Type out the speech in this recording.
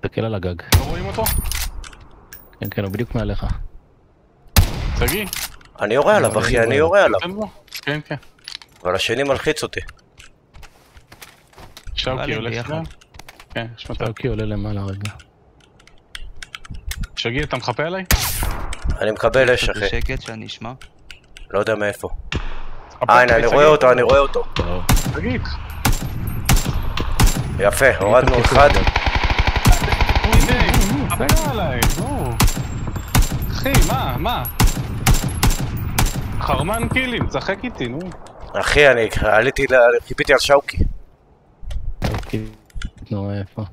תסתכל על הגג. לא רואים אותו? כן, כן, הוא בדיוק מעליך. שגיא? אני יורה עליו, אחי, אני יורה עליו. כן, כן. אבל השני מלחיץ אותי. שאוקי ביחד. שנייה? כן, יש מצב. שאוקי עולה למעלה רגע. שגיא, אתה מחפה עליי? אני מקבל אש, אחי. בשקט שאני אשמע. לא יודע מאיפה. אה, הנה, אני. רואה אותו, אני רואה אותו. שגיא. יפה, הורדנו אחד. חפה עליי, נו. אחי, מה, מה? חרמן קילים, תשחק איתי, נו. אחי, אני עליתי, ל- חיפיתי על שאוקי. שאוקי. נו, איפה?